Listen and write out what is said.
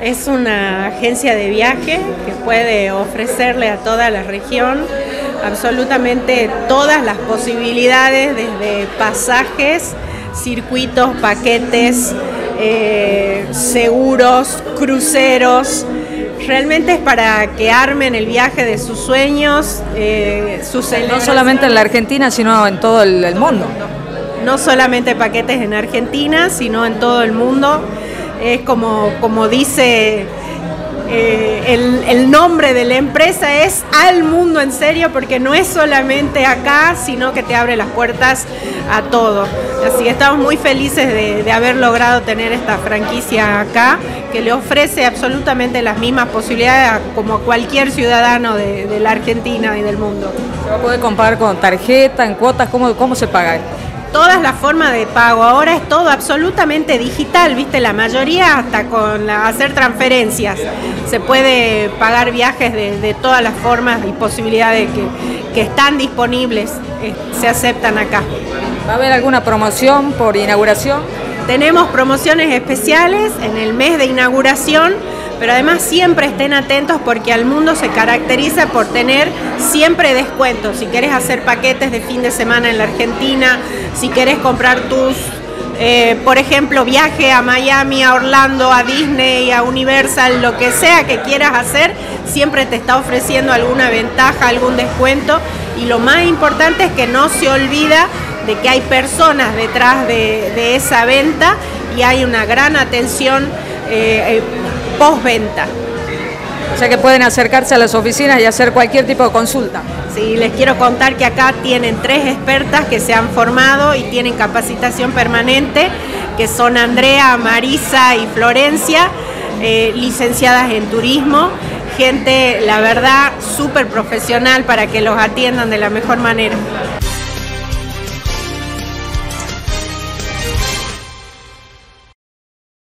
Es una agencia de viaje que puede ofrecerle a toda la región absolutamente todas las posibilidades, desde pasajes, circuitos, paquetes, eh, seguros, cruceros. Realmente es para que armen el viaje de sus sueños, eh, No solamente en la Argentina, sino en todo el mundo. No solamente paquetes en Argentina, sino en todo el mundo es como, como dice eh, el, nombre de la empresa es al mundo en serio porque no es solamente acá, sino que te abre las puertas a todo. Así que estamos muy felices de, haber logrado tener esta franquicia acá, que le ofrece absolutamente las mismas posibilidades como cualquier ciudadano de, la Argentina y del mundo. ¿Se va a poder comprar con tarjeta, en cuotas? ¿Cómo, cómo se paga? Todas las formas de pago. Ahora es todo absolutamente digital, ¿viste? La mayoría hasta con hacer transferencias. Se puede pagar viajes de, todas las formas y posibilidades que, que están disponibles, eh, se aceptan acá. ¿Va a haber alguna promoción por inauguración? Tenemos promociones especiales en el mes de inauguración pero además siempre estén atentos porque al mundo se caracteriza por tener siempre descuentos. Si quieres hacer paquetes de fin de semana en la Argentina, si quieres comprar tus, eh, por ejemplo, viaje a Miami, a Orlando, a Disney, a Universal, lo que sea que quieras hacer, siempre te está ofreciendo alguna ventaja, algún descuento. Y lo más importante es que no se olvida de que hay personas detrás de, esa venta y hay una gran atención. Eh, eh, postventa. O sea que pueden acercarse a las oficinas y hacer cualquier tipo de consulta. Sí, les quiero contar que acá tienen tres expertas que se han formado y tienen capacitación permanente, que son Andrea, Marisa y Florencia, eh, licenciadas en turismo, gente, la verdad, súper profesional para que los atiendan de la mejor manera.